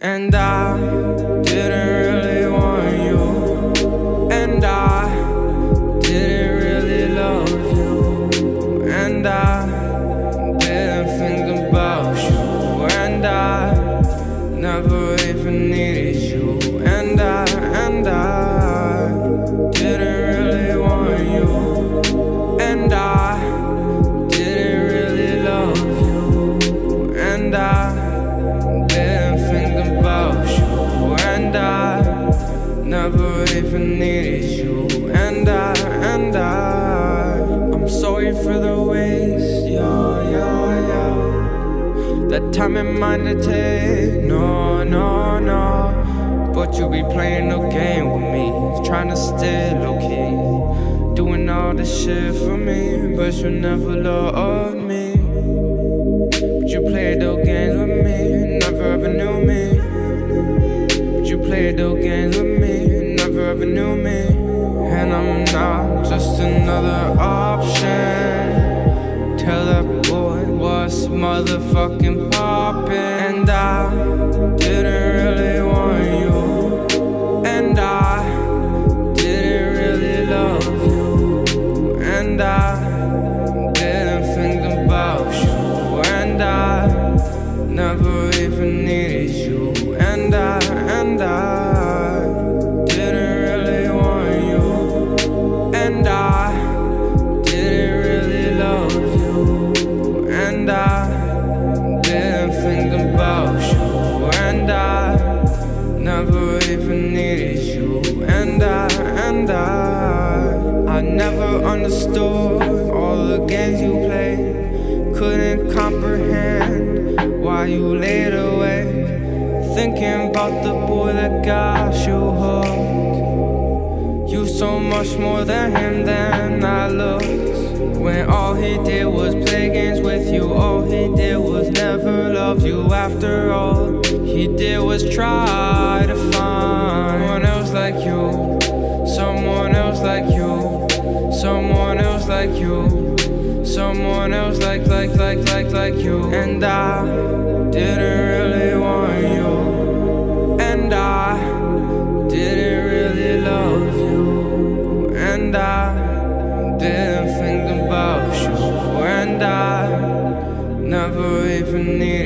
And I needed you. And I, and I didn't really want you. And I didn't really love you. And I didn't think about you, and I never even needed you, and I, and I, I'm sorry for the waste, time in mind to take, no, no, no. But you be playing no game with me, trying to stay low key, doing all this shit for me, but you never loved me. But you played those games with me, never ever knew me. But you played those games with me, never ever knew me. And I'm not just another option. Motherfucking poppin'. And I didn't really want you. And I didn't really love you. And I didn't think about you. And I never even needed you. And I, and I understood all the games you played. Couldn't comprehend why you laid awake. Thinking about the boy that got you hooked. You so much more than him than I looked. When all he did was play games with you, all he did was never love you. After all he did was try to find someone else like you, someone else like like like like like you. And I didn't really want you, and I didn't really love you, and I didn't think about you, and I never even needed